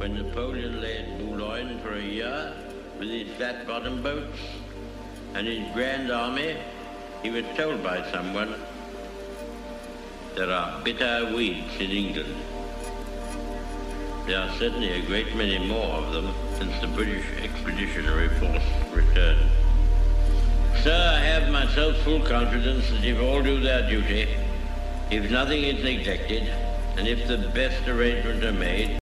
when Napoleon lay at Boulogne for a year with his flat-bottomed boats and his grand army, he was told by someone, there are bitter weeds in England. There are certainly a great many more of them since the British Expeditionary Force returned. Sir, I have myself full confidence that if all do their duty, if nothing is neglected, and if the best arrangements are made,